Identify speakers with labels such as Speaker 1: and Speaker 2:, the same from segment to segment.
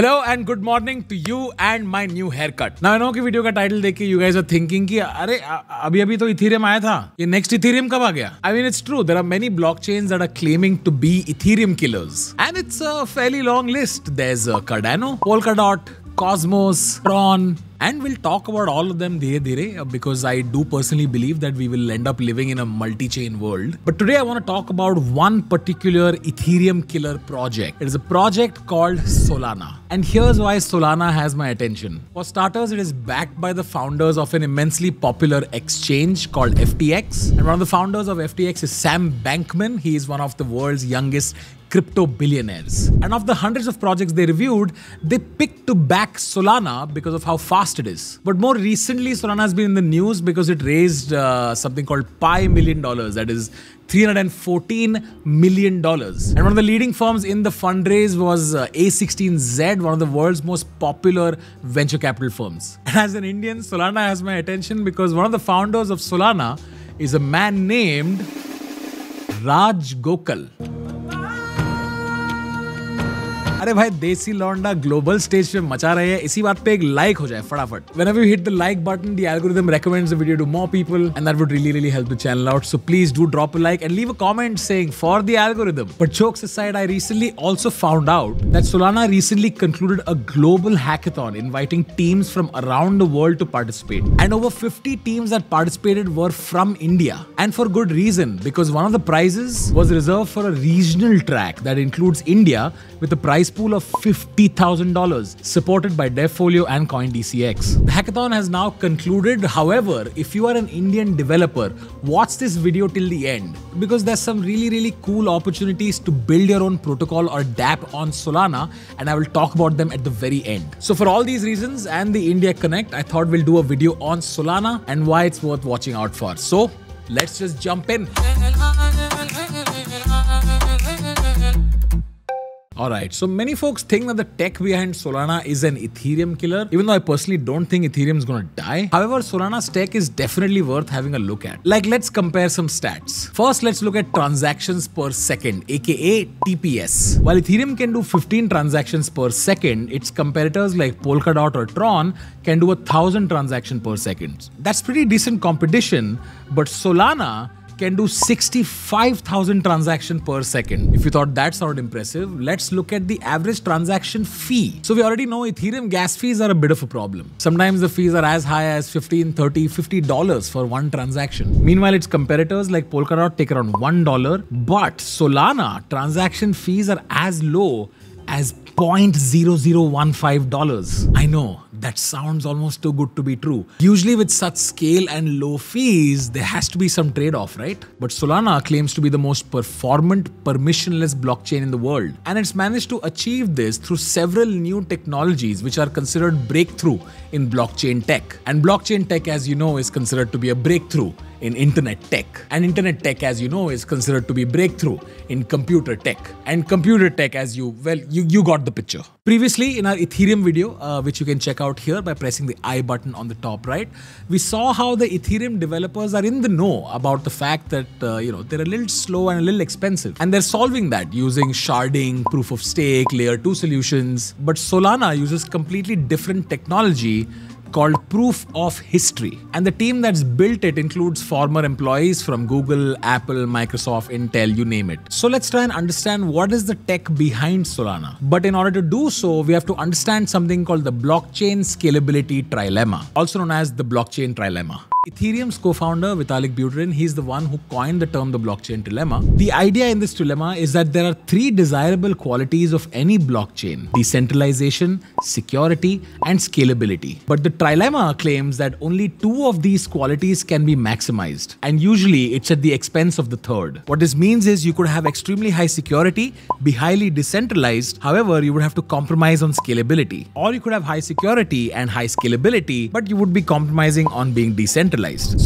Speaker 1: Hello and good morning to you and my new haircut ना no की video का title देख के यू गाइस आर थिंकिंग कि अरे अभी अभी तो इथेरियम आया था। ये नेक्स्ट इथेरियम कब आ गया? I mean it's true there are many blockchains that are claiming to be Ethereum killers and it's a fairly long list there is Cardano Polkadot, Cosmos, Tron, and we'll talk about all of them dhire dhire uh, because I do personally believe that we will end up living in a multi-chain world. But today I want to talk about one particular Ethereum killer project. It is a project called Solana. And here's why Solana has my attention. For starters, it is backed by the founders of an immensely popular exchange called FTX. And one of the founders of FTX is Sam Bankman. He is one of the world's youngest crypto billionaires. And of the hundreds of projects they reviewed, they picked to back Solana because of how fast it is. But more recently, Solana has been in the news because it raised uh, something called Pi million dollars. That is 314 million dollars. And one of the leading firms in the fundraise was uh, A16Z, one of the world's most popular venture capital firms. And as an Indian, Solana has my attention because one of the founders of Solana is a man named Raj Gokal. अरे भाई देसी लौंडा global stage पे मचा रहे हैं इसी बात पे एक लाइक हो जाए फटाफट whenever you hit the like button the algorithm recommends the video to more people and that would really really help the channel out so please do drop a like and leave a comment saying for the algorithm but jokes aside I recently also found out that Solana recently concluded a global hackathon inviting teams from around the world to participate and over 50 teams that participated were from India and for good reason because one of the prizes was reserved for a regional track that includes India with a prize pool of $50,000 supported by Devfolio and CoinDCX. The hackathon has now concluded. However, if you are an Indian developer, watch this video till the end because there's some really, really cool opportunities to build your own protocol or dApp on Solana, and I will talk about them at the very end. So, for all these reasons and the India Connect, I thought we'll do a video on Solana and why it's worth watching out for. So, let's just jump in. Alright, so many folks think that the tech behind Solana is an Ethereum killer, even though I personally don't think Ethereum is gonna die. However, Solana's tech is definitely worth having a look at. Like, let's compare some stats. First, let's look at transactions per second, aka TPS. While Ethereum can do 15 transactions per second, its competitors like Polkadot or Tron can do a thousand transactions per second. That's pretty decent competition, but Solana can do 65,000 transactions per second. If you thought that sounded impressive, let's look at the average transaction fee. So we already know Ethereum gas fees are a bit of a problem. Sometimes the fees are as high as 15, 30, 50 dollars for one transaction. Meanwhile, its competitors like Polkadot take around one dollar, but Solana transaction fees are as low as $0.0015. I know that sounds almost too good to be true. Usually, with such scale and low fees, there has to be some trade off, right? But Solana claims to be the most performant, permissionless blockchain in the world. And it's managed to achieve this through several new technologies which are considered breakthrough in blockchain tech. And blockchain tech, as you know, is considered to be a breakthrough in internet tech. And internet tech, as you know, is considered to be breakthrough in computer tech. And computer tech, as you, well, you, you got the picture. Previously, in our Ethereum video, uh, which you can check out here by pressing the I button on the top right, we saw how the Ethereum developers are in the know about the fact that, uh, you know, they're a little slow and a little expensive. And they're solving that using sharding, proof of stake, layer 2 solutions. But Solana uses completely different technology called Proof of History. And the team that's built it includes former employees from Google, Apple, Microsoft, Intel, you name it. So let's try and understand what is the tech behind Solana. But in order to do so, we have to understand something called the blockchain scalability trilemma, also known as the blockchain trilemma. Ethereum's co-founder Vitalik Buterin, he's the one who coined the term the blockchain dilemma. The idea in this dilemma is that there are three desirable qualities of any blockchain: decentralization, security, and scalability. But the trilemma claims that only two of these qualities can be maximized, and usually it's at the expense of the third. What this means is you could have extremely high security, be highly decentralized, however, you would have to compromise on scalability. Or you could have high security and high scalability, but you would be compromising on being decentralized.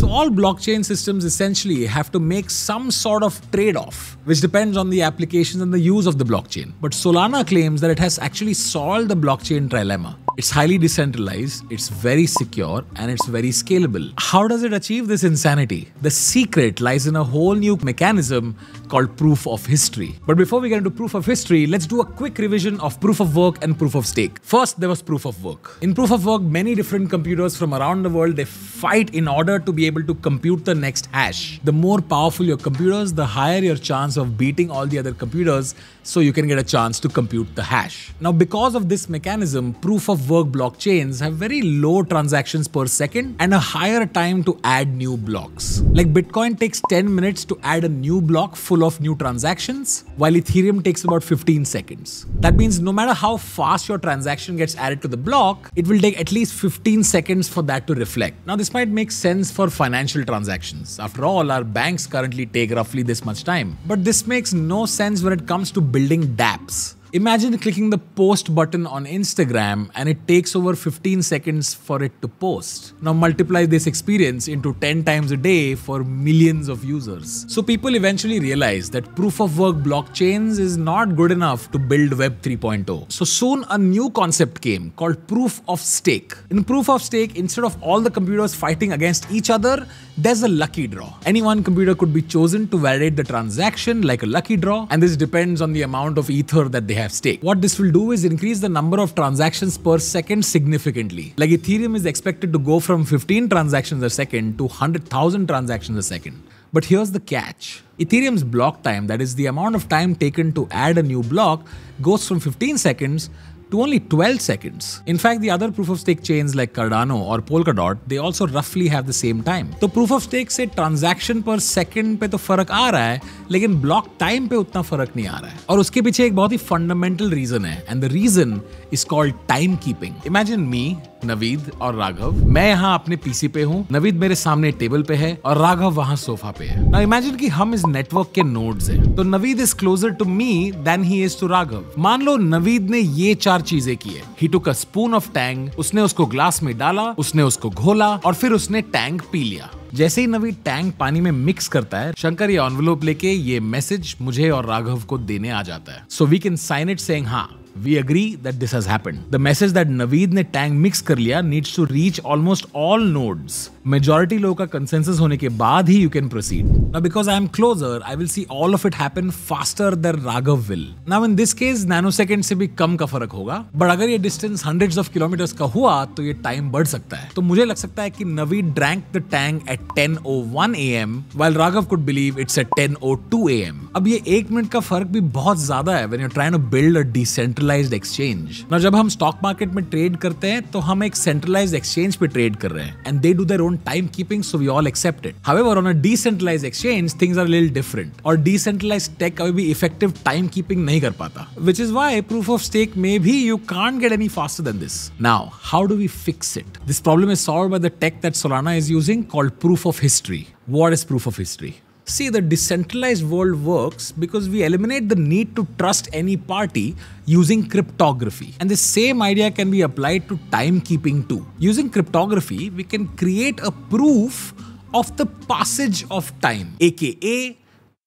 Speaker 1: So all blockchain systems essentially have to make some sort of trade-off, which depends on the applications and the use of the blockchain. But Solana claims that it has actually solved the blockchain trilemma. It's highly decentralized, it's very secure, and it's very scalable. How does it achieve this insanity? The secret lies in a whole new mechanism called proof of history. But before we get into proof of history, let's do a quick revision of proof of work and proof of stake. First, there was proof of work. In proof of work, many different computers from around the world they fight in order to be able to compute the next hash. The more powerful your computers, the higher your chance of beating all the other computers so you can get a chance to compute the hash. Now, because of this mechanism, proof of work blockchains have very low transactions per second and a higher time to add new blocks. Like Bitcoin takes 10 minutes to add a new block full of new transactions, while Ethereum takes about 15 seconds. That means no matter how fast your transaction gets added to the block, it will take at least 15 seconds for that to reflect. Now, this might make sense for financial transactions. After all, our banks currently take roughly this much time. But this makes no sense when it comes to building dApps. Imagine clicking the post button on Instagram and it takes over 15 seconds for it to post. Now multiply this experience into 10 times a day for millions of users. So people eventually realized that proof of work blockchains is not good enough to build Web 3.0. So soon a new concept came called proof of stake. In proof of stake, instead of all the computers fighting against each other, there's a lucky draw. Any one computer could be chosen to validate the transaction like a lucky draw, and this depends on the amount of ether that they have have stake. What this will do is increase the number of transactions per second significantly. Like Ethereum is expected to go from 15 transactions a second to 100,000 transactions a second. But here's the catch. Ethereum's block time, that is the amount of time taken to add a new block, goes from 15 seconds to only 12 seconds. In fact, the other proof of stake chains like Cardano or Polkadot, they also roughly have the same time. तो proof of stake से transaction per second पे तो फ़र्क आ रहा है लेकिन block time पे उतना फ़र्क नहीं आ रहा है और उसके पीछे एक बहुत ही fundamental reason है and the reason is called time keeping. Imagine me Naveed और राघव मैं यहाँ अपने पीसी पे हूँ नवीद मेरे सामने टेबल पे है और राघव वहाँ सोफा पे है ना इमेजिन कि हम इस नेटवर्क के नोड्स हैं तो Naveed is closer to me than he is to Raghav मान लो नवीद ने ये चार चीज़ें की है। He took a spoon of Tang उसने उसको ग्लास में डाला, उसने उसको घोला, और फिर उसने टैंग पी लिया। जैसे ही नवी टैंग पानी में मिक्स करता है, शंकर ये ऑनवलोप लेके ये मैसेज मुझे और राघव को देने आ जाता है। So we can sign it saying हाँ we agree that this has happened the message that Naveed ने टैंग मिक्स कर लिया needs to reach almost all nodes majority लोगों का कंसेंसस होने के बाद ही you can proceed now because I am closer I will see all of it happen faster than Raghav will now in this case nano second से भी कम का फ़र्क होगा बट अगर ये डिस्टेंस हंड्रेड ऑफ़ किलोमीटर्स का हुआ तो ये टाइम बढ़ सकता है तो मुझे लग सकता है कि Naveed drank the Tang at ten o one A M while Raghav could believe it's at ten o two A M अब ये एक मिनट का फ़र्क भी बहुत ज़्यादा है when you trying to build a decentral centralized exchange ना जब हम स्टॉक मार्केट में ट्रेड करते हैं तो हम एक सेंट्रलाइज्ड एक्सचेंज पे ट्रेड कर रहे हैं and they do their own time keeping so we all accept it however on a decentralized exchange things are little different और डिसेंट्रलाइज्ड टेक कभी भी इफ़ेक्टिव टाइम कीपिंग नहीं कर पाता which is why proof of stake मे भी you can't get any faster than this now how do we fix it this problem is solve by the tech that Solana is using, called proof of history. What is proof of history? See, the decentralized world works because we eliminate the need to trust any party using cryptography. And the same idea can be applied to timekeeping too. Using cryptography, we can create a proof of the passage of time, aka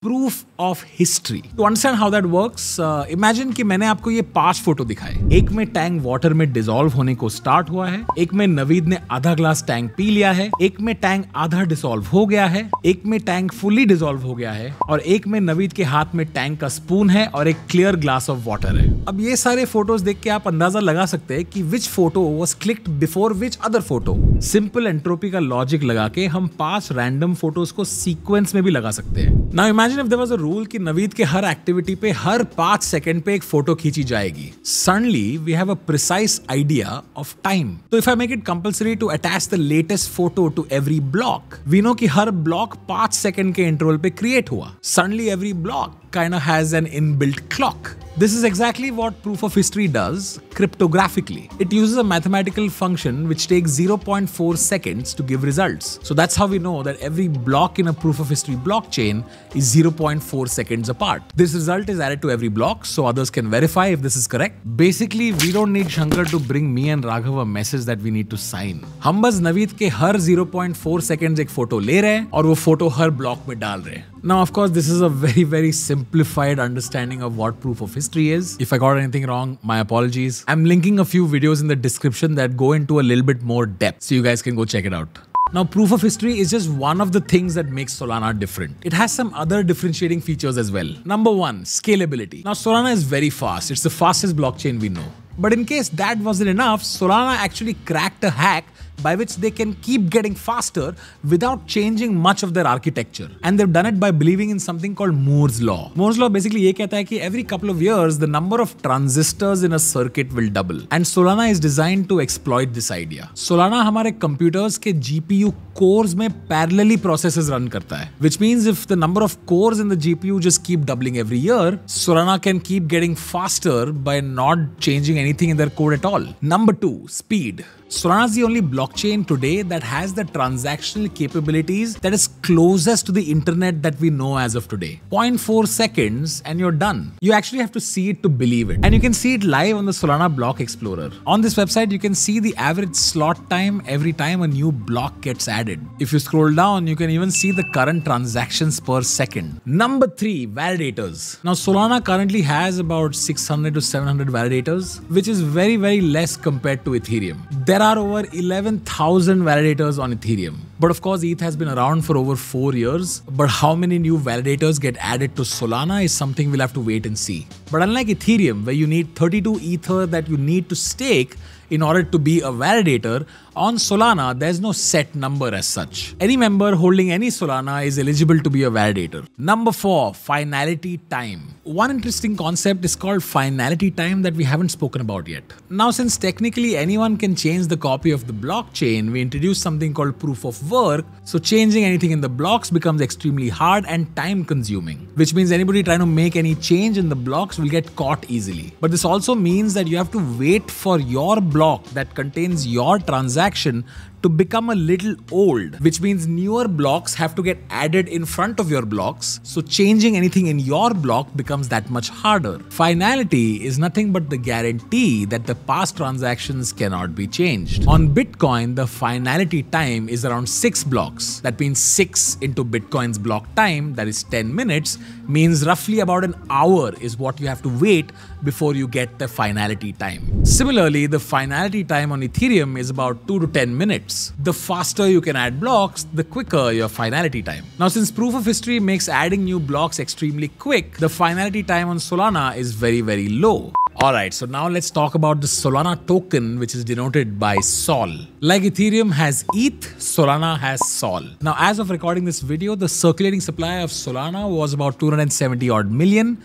Speaker 1: proof of history to understand how that works imagine कि मैंने आपको ये पाँच photo दिखाए। एक में tank water में dissolve होने को स्टार्ट हुआ है। एक में नवीद ने आधा ग्लास टैंक पी लिया है। एक में टैंक आधा डिसॉल्व हो गया है। एक में टैंक फुली डिसॉल्व हो गया है। और एक में नवीद के हाथ में टैंक का स्पून है और एक क्लियर ग्लास ऑफ़ वाटर है। अब ये सारे फ़ोटोज़ देख के आप अंदाज़ा लगा सकते हैं कि which photo was clicked before which other photo simple entropy का लॉजिक लगा के हम पाँच रैंडम फ़ोटोज़ को सीक्वेंस में भी लगा सकते हैं। Now imagine if there was a rule कि नवीद के हर एक्टिविटी पे, हर पाँच सेकंड पे एक फ़ोटो खींची जाएगी। Suddenly we have a precise idea of time तो if I make it compulsory to attach the latest photo to every block we know कि हर ब्लॉक पाँच सेकंड के इंटरवल पे क्रिएट हुआ। Suddenly every block kind of has an inbuilt clock. This is exactly what proof of history does cryptographically. It uses a mathematical function which takes 0.4 seconds to give results. So that's how we know that every block in a proof of history blockchain is 0.4 seconds apart. This result is added to every block so others can verify if this is correct. Basically, we don't need Shankar to bring me and Raghav a message that we need to sign. हम बस नवीद के हर 0.4 seconds एक photo ले रहे हैं और वो photo हर block में डाल रहे हैं now, of course, this is a very, very simplified understanding of what proof of history is. If I got anything wrong, my apologies. I'm linking a few videos in the description that go into a little bit more depth, so you guys can go check it out. Now, proof of history is just one of the things that makes Solana different. It has some other differentiating features as well. Number one, scalability. Now, Solana is very fast. It's the fastest blockchain we know. But in case that wasn't enough, Solana actually cracked a hack by which they can keep getting faster without changing much of their architecture. And they've done it by believing in something called Moore's law. Moore's law basically ये कहता है कि every couple of years the number of transistors in a circuit will double. And Solana is designed to exploit this idea. Solana हमारे computers के GPU cores में parallelly processes run करता है. Which means if the number of cores in the GPU just keep doubling every year, Solana can keep getting faster by not changing anything in their code at all. Number two, speed. Solana is the only blockchain today that has the transactional capabilities that is closest to the internet that we know as of today. 0.4 seconds and you're done. You actually have to see it to believe it. And you can see it live on the Solana Block Explorer. On this website, you can see the average slot time every time a new block gets added. If you scroll down, you can even see the current transactions per second. Number three, validators. Now, Solana currently has about 600 to 700 validators, which is very, very less compared to Ethereum. There there are over 11,000 validators on Ethereum. But of course, ETH has been around for over four years. But how many new validators get added to Solana is something we'll have to wait and see. But unlike Ethereum, where you need 32 Ether that you need to stake, in order to be a validator, on Solana, there's no set number as such. Any member holding any Solana is eligible to be a validator. Number four, finality time. One interesting concept is called finality time that we haven't spoken about yet. Now, since technically anyone can change the copy of the blockchain, we introduced something called proof of work. So, changing anything in the blocks becomes extremely hard and time consuming, which means anybody trying to make any change in the blocks will get caught easily. But this also means that you have to wait for your block that contains your transaction to become a little old, which means newer blocks have to get added in front of your blocks. So changing anything in your block becomes that much harder. Finality is nothing but the guarantee that the past transactions cannot be changed. On Bitcoin, the finality time is around 6 blocks. That means 6 into Bitcoin's block time, that is 10 minutes, means roughly about an hour is what you have to wait before you get the finality time. Similarly, the finality time on Ethereum is about 2 to 10 minutes The faster you can add blocks, the quicker your finality time. Now, since proof of history makes adding new blocks extremely quick, the finality time on Solana is very, very low. Alright, so now let's talk about the Solana token, which is denoted by SOL. Like Ethereum has ETH, Solana has SOL. Now, as of recording this video, the circulating supply of Solana was about 270 odd million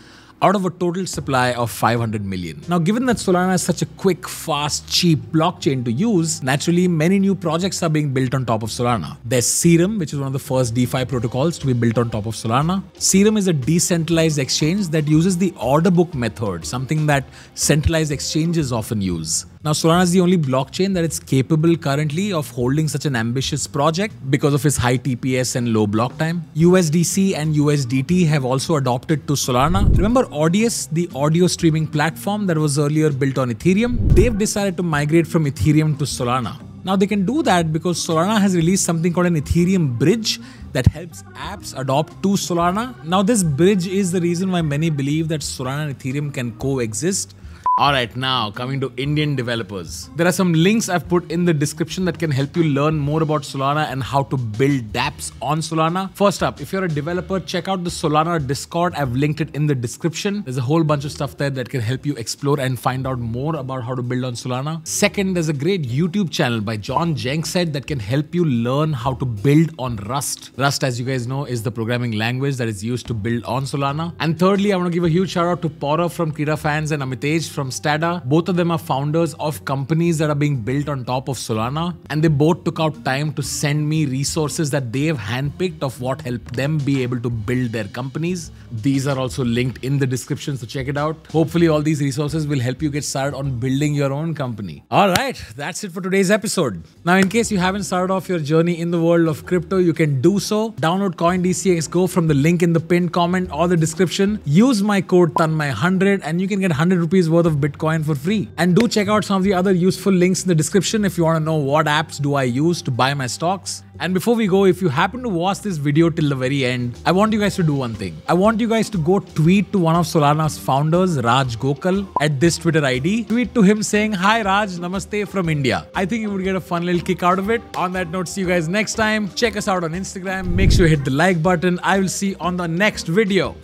Speaker 1: out of a total supply of 500 million. Now, given that Solana is such a quick, fast, cheap blockchain to use, naturally many new projects are being built on top of Solana. There's Serum, which is one of the first DeFi protocols to be built on top of Solana. Serum is a decentralized exchange that uses the order book method, something that centralized exchanges often use. Now, Solana is the only blockchain that is capable currently of holding such an ambitious project because of its high TPS and low block time. USDC and USDT have also adopted to Solana. Remember Audius, the audio streaming platform that was earlier built on Ethereum? They've decided to migrate from Ethereum to Solana. Now they can do that because Solana has released something called an Ethereum bridge that helps apps adopt to Solana. Now this bridge is the reason why many believe that Solana and Ethereum can coexist Alright, now coming to Indian developers. There are some links I've put in the description that can help you learn more about Solana and how to build dApps on Solana. First up, if you're a developer, check out the Solana Discord. I've linked it in the description. There's a whole bunch of stuff there that can help you explore and find out more about how to build on Solana. Second, there's a great YouTube channel by Jon Gjengset that can help you learn how to build on Rust. Rust, as you guys know, is the programming language that is used to build on Solana. And thirdly, I want to give a huge shout out to Paurav from KridaFans and Amitej from from Stada. Both of them are founders of companies that are being built on top of Solana. And they both took out time to send me resources that they've handpicked of what helped them be able to build their companies. These are also linked in the description, so check it out. Hopefully, all these resources will help you get started on building your own company. All right, that's it for today's episode. Now, in case you haven't started off your journey in the world of crypto, you can do so. Download CoinDCX Go from the link in the pinned comment or the description. Use my code TANMAI100 and you can get 100 rupees worth of of Bitcoin for free. And do check out some of the other useful links in the description if you want to know what apps do I use to buy my stocks. And before we go, if you happen to watch this video till the very end, I want you guys to do one thing. I want you guys to go tweet to one of Solana's founders, Raj Gokal, at this Twitter ID. Tweet to him saying, Hi Raj, namaste from India. I think you would get a fun little kick out of it. On that note, see you guys next time. Check us out on Instagram. Make sure you hit the like button. I will see you on the next video.